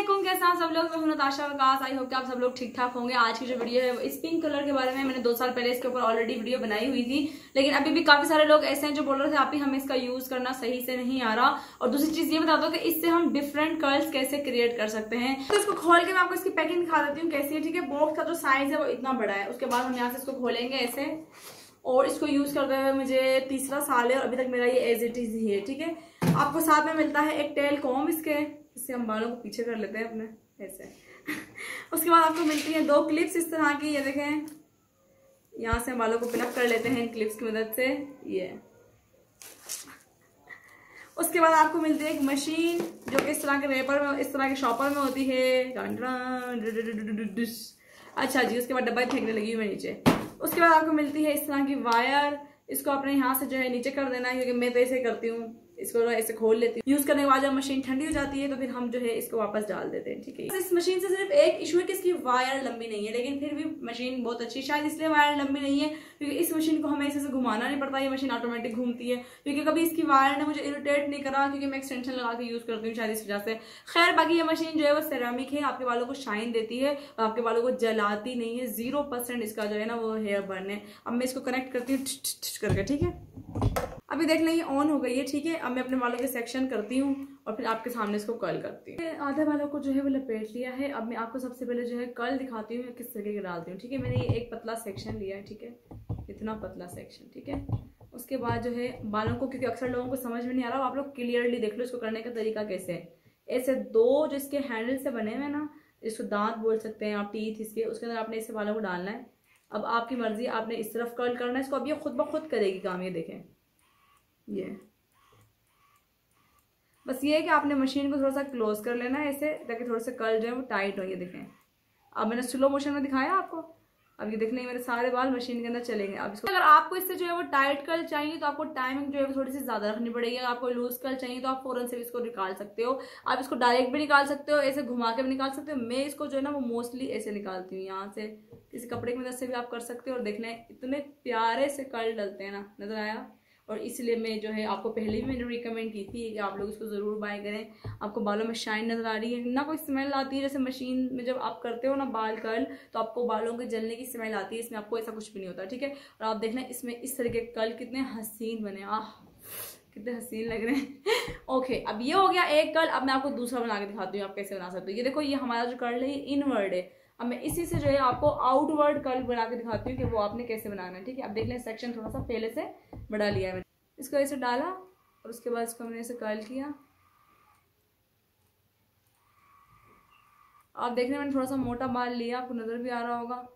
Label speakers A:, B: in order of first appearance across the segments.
A: असलम कैसे आप सब लोग? मैं हूँ नताशा वकास। आई होप कि आप सब लोग ठीक ठाक होंगे। आज की जो वीडियो है, इस पिंक कलर के बारे में मैंने दो साल पहले इसके ऊपर ऑलरेडी वीडियो बनाई हुई थी। लेकिन अभी भी काफ़ी सारे लोग ऐसे हैं जो बोल रहे थे, आप ही हमें इसका यूज़ करना सही से नहीं आ रहा। और दूसरी चीज़ ये बता दो कि इससे हम डिफरेंट कर्ल्स कैसे क्रिएट कर सकते हैं। तो इसको खोल के मैं आपको इसकी पैकिंग दिखा देती हूँ कैसी है, ठीक है? बॉक्स का जो साइज़ है, वो इतना बड़ा है। उसके बाद हम यहाँ से इसको खोलेंगे ऐसे। और इसको यूज़ करते हुए मुझे तीसरा साल है और अभी तक मेरा ये एज इट इज़ ही है, ठीक है? आपको साथ में मिलता है एक टेल कॉम इसके। इससे हम बालों को पीछे कर लेते हैं अपने, ऐसे। उसके बाद आपको मिलती है दो क्लिप्स इस तरह की, ये देखें। यहाँ से हम बालों को पिनअप कर लेते हैं इन क्लिप्स की मदद से, ये। उसके बाद आपको मिलती है एक मशीन जो कि इस तरह के रेपर में, इस तरह के शॉपर में होती है। अच्छा जी, उसके बाद डब्बा फेंकने लगी हुई नीचे। उसके बाद आपको मिलती है इस तरह की वायर इसको अपने यहाँ से जो है नीचे कर देना है, क्योंकि मैं तो ऐसे करती हूँ। इसको ऐसे खोल लेती हूँ। यूज़ करने के बाद जब मशीन ठंडी हो जाती है तो फिर हम जो है इसको वापस डाल देते हैं, ठीक है? इस मशीन से सिर्फ़ एक इशू है कि इसकी वायर लंबी नहीं है, लेकिन फिर भी मशीन बहुत अच्छी, शायद इसलिए वायर लंबी नहीं है, क्योंकि इस मशीन को हमें ऐसे घुमाना नहीं पड़ता, ये मशीन ऑटोमेटिक घूमती है। क्योंकि कभी इसकी वायर ने मुझे इरिटेट नहीं करा, क्योंकि मैं एक्सटेंशन लगा के यूज़ करती हूँ, शायद इस वजह से। खैर, बाकी ये मशीन जो है वो सेरामिक है, आपके बालों को शाइन देती है आपके बालों को जलाती नहीं है। ज़ीरो परसेंट इसका जो है ना वो हेयर बर्न है। अब मैं इसको कनेक्ट करती हूँ करके, ठीक है? अभी देख लें ये ऑन हो गई है, ठीक है। अब मैं अपने बालों के सेक्शन करती हूँ और फिर आपके सामने इसको कर्ल करती हूँ। आधे बालों को जो है वो लपेट लिया है। अब मैं आपको सबसे पहले जो है कर्ल दिखाती हूँ, किस तरीके के डालती हूँ, ठीक है। मैंने ये एक पतला सेक्शन लिया है, ठीक है। इतना पतला सेक्शन ठीक है। उसके बाद जो है बालों को, क्योंकि अक्सर लोगों को समझ में नहीं आ रहा, आप लोग क्लियरली देख लो इसको करने का तरीका कैसे है। ऐसे दो जो इसके हैंडल से बने हुए हैं ना इसको दांत बोल सकते हैं आप टीथ इसके, उसके अंदर आपने इसे बालों को डालना है। अब आपकी मर्ज़ी, आपने इस तरफ़ कर्ल करना है, इसको अब ये खुद ब खुद करेगी काम, ये देखें। ये। बस ये है कि आपने मशीन को थोड़ा सा क्लोज कर लेना है ऐसे ताकि थोड़े से कल जो है वो टाइट हो, ये देखें। अब मैंने स्लो मोशन में दिखाया आपको। अब ये देखने मेरे सारे बाल मशीन के अंदर चलेंगे। अब इसको अगर आपको इससे जो है वो टाइट कल चाहिए तो आपको टाइमिंग जो है वो थोड़ी सी ज़्यादा रखनी पड़ेगी। अगर आपको लूज कल चाहिए तो आप फ़ौरन से भी इसको निकाल सकते हो। आप इसको डायरेक्ट भी निकाल सकते हो, ऐसे घुमा के भी निकाल सकते हो। मैं इसको जो है ना, वो मोस्टली ऐसे निकालती हूँ, यहाँ से। किसी कपड़े की मदद से भी आप कर सकते हो। और देखने इतने प्यारे से कल डलते हैं ना, नज़र आया? और इसलिए मैं जो है आपको पहले भी मैंने रिकमेंड की थी कि आप लोग इसको ज़रूर बाय करें। आपको बालों में शाइन नज़र आ रही है। ना कोई स्मेल आती है, जैसे मशीन में जब आप करते हो ना बाल कर्ल तो आपको बालों के जलने की स्मेल आती है। इसमें आपको ऐसा कुछ भी नहीं होता, ठीक है? और आप देखना इसमें इस तरह के कर्ल कितने हसीन बने। आह, कितने हसीन लग रहे हैं। ओके अब ये हो गया एक कर्ल अब मैं आपको दूसरा बना के दिखाती हूँ, आप कैसे बना सकते हो। ये देखो, ये हमारा जो कर्ल है, ये इनवर्ड है। अब मैं इसी से जो है आपको आउटवर्ड कर्ल बना के दिखाती हूँ कि वो आपने कैसे बनाना है, ठीक है? अब देख लें सेक्शन थोड़ा सा पहले से बढ़ा लिया है मैंने। इसको ऐसे डाला और उसके बाद इसको हमने ऐसे कर्ल किया। आप देखने मैंने थोड़ा सा मोटा बाल लिया, आपको नज़र भी आ रहा होगा।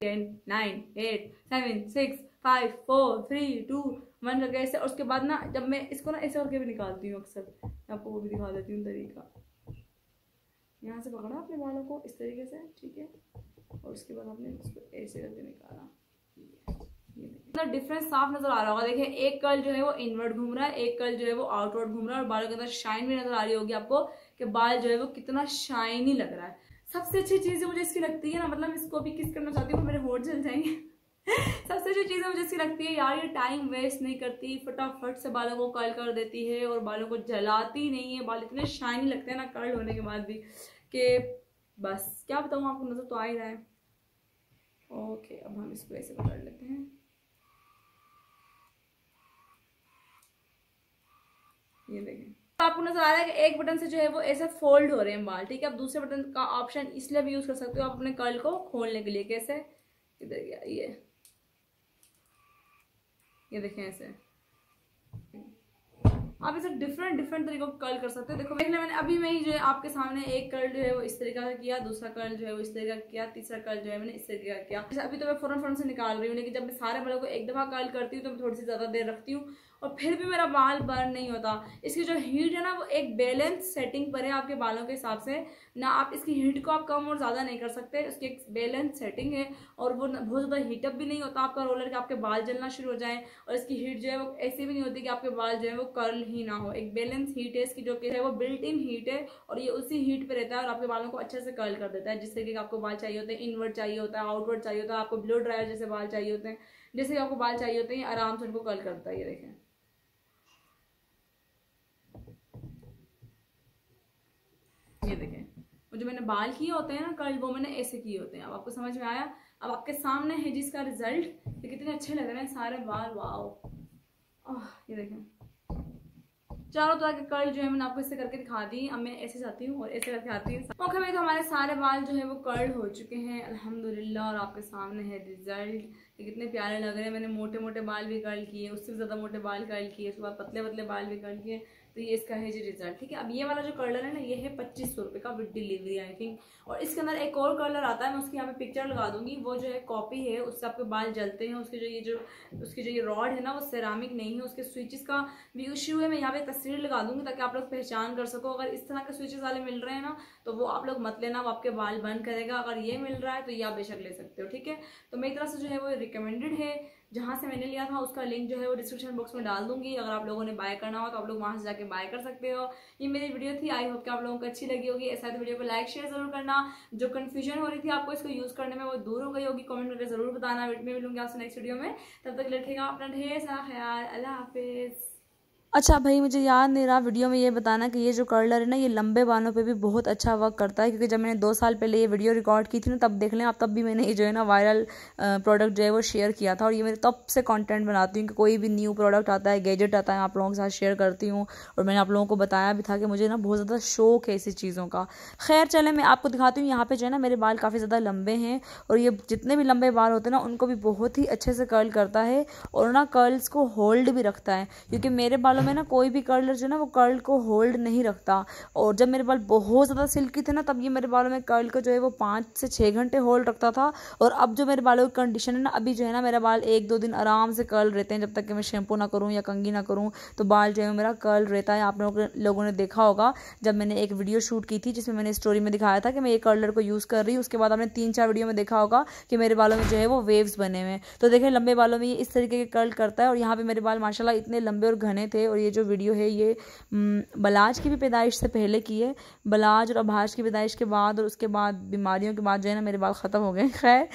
A: Ten nine eight seven six five four three two one करके ऐसे। और उसके बाद ना, जब मैं इसको ना ऐसे करके भी निकालती हूँ अक्सर, मैं आपको वो भी दिखा देती हूँ तरीका। यहाँ से पकड़ा अपने बालों को इस तरीके से, ठीक है? और उसके बाद आपने इसको ऐसे करके निकाला। मतलब डिफरेंस साफ़ नज़र आ रहा होगा। देखिए एक कल जो है वो इनवर्ड घूम रहा है, एक कर्ल जो है वो आउटवर्ड घूम रहा है, और बालों के अंदर शाइन भी नज़र आ रही होगी आपको कि बाल जो है वो कितना शाइनी लग रहा है। सबसे अच्छी चीज़ मुझे इसकी लगती है ना मतलब इसको भी किस करना चाहती हूँ मेरे होट जल जाएँगे। सबसे अच्छी चीज़ मुझे इसकी लगती है, यार, ये टाइम वेस्ट नहीं करती, फटाफट से बालों को कर्ल कर देती है और बालों को जलाती नहीं है, बाल इतने शाइनी लगते हैं ना कर्ल होने के बाद भी। कि बस। क्या बताऊँ, आपको नज़र तो आ ही रहा है। ओके, अब हम इसको ऐसे पकड़ लेते हैं। ये देखें। तो आपको नज़र आ रहा है कि एक बटन से जो है वो ऐसे फोल्ड हो रहे हैं बाल, ठीक है? आप दूसरे बटन का ऑप्शन इसलिए भी यूज़ कर सकते हो आप अपने कर्ल को खोलने के लिए, कैसे? इधर गया ये। ये देखें ऐसे। आप इसे डिफरेंट डिफरेंट तरीकों को कर्ल कर सकते हो। देखो देखने मैंने अभी मैं ही जो है आपके सामने एक कर्ल जो है वो इस तरीके का किया, दूसरा कर्ल जो है वो इस तरीके का किया, तीसरा कर्ल जो है मैंने इस तरीके का किया। अभी तो मैं फ़ौरन फ़ौरन से निकाल रही हूँ, लेकिन जब मैं सारे बड़ों को एक दफ़ा कर्ल करती हूँ तो मैं थोड़ी सी ज़्यादा देर रखती हूँ। और फिर भी मेरा बाल बर्न नहीं होता। इसकी जो हीट है ना, वो एक बैलेंस सेटिंग पर है आपके बालों के हिसाब से। ना आप इसकी हीट को आप कम और ज़्यादा नहीं कर सकते उसकी एक बैलेंस सेटिंग है और वो बहुत ज़्यादा हीटअप भी नहीं होता आपका रोलर के, आपके बाल जलना शुरू हो जाए और इसकी हीट जो है वो ऐसी भी नहीं होती कि आपके बाल जो है वो कर्ल ही ना हो। एक बैलेंस हीट है, इसकी जो है वो बिल्ट इन हीट है और ये उसी हीट पर रहता है और आपके बालों को अच्छे से कर्ल कर देता है जिससे कि आपको बाल चाहिए होते हैं इनवर्ड चाहिए होता है आउटवर्ड चाहिए होता है, आपको ब्लो ड्रायर जैसे बाल चाहिए होते हैं, जैसे आपको बाल चाहिए होते हैं आराम से उनको कर्ल करता है, ये देखें ये ये देखें। वो जो मैंने बाल किए होते हैं ना कल, वो मैंने ऐसे किए होते हैं। अब आपको समझ में आया? अब आपके सामने है जिसका रिज़ल्ट ये कितने अच्छे लग रहे हैं सारे बाल। वाओ ये देखें। चारों तरह के कर्ल जो है, मैंने आपको इससे करके दिखा दी। अब मैं ऐसे जाती हूँ और ऐसे करके आती हूँ। ओके भाई तो हमारे सारे बाल जो है, वो कर्ल हो चुके हैं। अल्हम्दुलिल्लाह और आपके सामने है रिज़ल्ट ये कितने प्यारे लग रहे हैं। मैंने मोटे मोटे बाल भी कर्ल किए, उससे भी ज़्यादा मोटे बाल कर्ल किए, उसके बाद पतले पतले बाल भी कर्ल किए। तो ये इसका है जी रिज़ल्ट ठीक है? अब ये वाला जो कलर है ना, ये है पच्चीस सौ रुपये का विद डिलीवरी आई थिंक और इसके अंदर एक और कर्लर आता है, मैं उसकी यहाँ पे पिक्चर लगा दूँगी। वो जो है कॉपी है, उससे आपके बाल जलते हैं, उसके जो ये जो, उसकी जो ये रॉड है ना, वो सेरामिक नहीं है, उसके स्विचेस का भी इश्यू है। मैं यहाँ पे तस्वीर लगा दूँगी ताकि आप लोग पहचान कर सको। अगर इस तरह के स्विचेस वाले मिल रहे हैं ना तो वो आप लोग मत लेना, वो आपके बाल बंद करेगा। अगर ये मिल रहा है तो ये आप बेशक ले सकते हो, ठीक है? तो मेरी तरफ़ से जो है वो रिकमेंडेड है। जहाँ से मैंने लिया था, उसका लिंक जो है वो डिस्क्रिप्शन बॉक्स में डाल दूँगी। अगर आप लोगों ने बाय करना हो तो आप लोग वहाँ से जाके बाय कर सकते हो। ये मेरी वीडियो थी। आई होप कि आप लोगों को अच्छी लगी होगी। ऐसा तो वीडियो को लाइक शेयर ज़रूर करना। जो कन्फ्यूज़न हो रही थी आपको, इसको यूज़ करने में वो दूर हो गई होगी। कॉमेंट करके ज़रूर बताना। में मिलूँगी आपसे नेक्स्ट वीडियो में। तब तक रखेगा अपना ढेर सारा ख्याल। अल्लाह हाफिज़।
B: अच्छा भाई, मुझे याद नहीं रहा वीडियो में ये बताना कि ये जो कर्लर है ना, ये लंबे बालों पे भी बहुत अच्छा वर्क करता है, क्योंकि जब मैंने दो साल पहले ये वीडियो रिकॉर्ड की थी ना, तब देख लें आप तब भी मैंने ये जो है ना वायरल प्रोडक्ट जो है वो शेयर किया था, और ये मेरे तब से कंटेंट बनाती हूँ कि कोई भी न्यू प्रोडक्ट आता है गैजेट आता है आप लोगों के साथ शेयर करती हूँ, और मैंने आप लोगों को बताया भी था कि मुझे ना बहुत ज़्यादा शौक है इसी चीज़ों का। खैर चले, मैं आपको दिखाती हूँ, यहाँ पर जो है ना मेरे बाल काफ़ी ज़्यादा लंबे हैं, और ये जितने भी लंबे बाल होते हैं ना, उनको भी बहुत ही अच्छे से कर्ल करता है, और ना कर्ल्स को होल्ड भी रखता है, क्योंकि मेरे बालों में ना कोई भी कर्लर जो ना, वो कर्ल को होल्ड नहीं रखता। और जब मेरे बाल बहुत ज़्यादा सिल्की थे ना, तब ये मेरे बालों में कर्ल को जो है वो पाँच से छः घंटे होल्ड रखता था। और अब जो मेरे बालों की कंडीशन है ना, अभी जो है ना मेरा बाल एक दो दिन आराम से कर्ल रहते हैं, जब तक कि मैं शैम्पू ना करूँ या कंगी ना करूँ तो बाल जो है मेरा कर्ल रहता है। आप लोगों ने देखा होगा, जब मैंने एक वीडियो शूट की थी, जिसमें मैंने स्टोरी में दिखाया था कि मैं ये कर्लर को यूज़ कर रही हूँ, उसके बाद आपने तीन चार वीडियो में देखा होगा कि मेरे बालों में जो है वो वेव्स बने हुए तो देखें, लंबे बालों में ये इस तरीके के कर्ल करता है, और यहाँ पे मेरे बाल माशाला इतने लंबे और घने थे और ये जो वीडियो है ये बलाज की भी पैदाइश से पहले की है। बलाज और अभाज की पैदाइश के बाद और उसके बाद बीमारियों के बाद जो है ना मेरे बाल ख़त्म हो गए। खैर,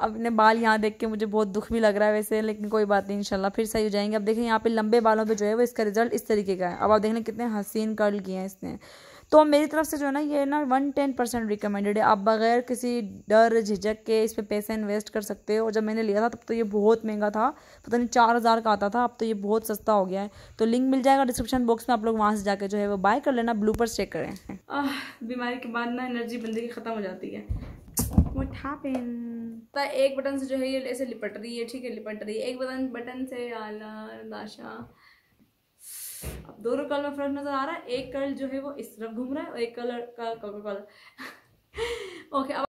B: अपने बाल यहाँ देख के मुझे बहुत दुख भी लग रहा है वैसे, लेकिन कोई बात नहीं, इंशाल्लाह फिर सही हो जाएँगे। अब देखें यहाँ पे लंबे बालों पे जो है वो इसका रिज़ल्ट इस तरीके का है। अब आप देख लें कितने हसीन कर्ल किए हैं इसने। तो मेरी तरफ़ से जो है ना ये ना वन टेन परसेंट रिकमेंडेड है। आप बगैर किसी डर झिझक के इस पर पैसे इन्वेस्ट कर सकते हो। जब मैंने लिया था तब तो ये बहुत महँगा था। पता नहीं चार हज़ार का आता था अब तो ये बहुत सस्ता हो गया है। तो लिंक मिल जाएगा डिस्क्रिप्शन बॉक्स में आप लोग वहाँ से जाकर जो है वो बाय कर लेना ब्लू पर चेक करें
A: बीमारी के बाद ना एनर्जी बंदे की ख़त्म हो जाती है। एक बटन से जो है ये ऐसे लिपट रही है ठीक है लिपट रही है। एक बटन बटन से आला दाशा अब दोनों कलर में फ़र्क नज़र आ रहा है, एक कलर जो है वो इस तरफ़ घूम रहा है और एक कलर का कलर ओके अब